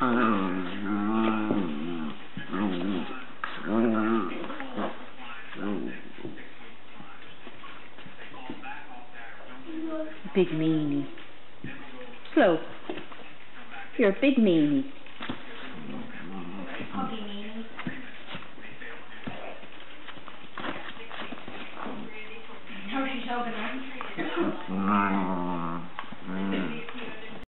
Big meanie. Slow. You're a big meanie. How she's over?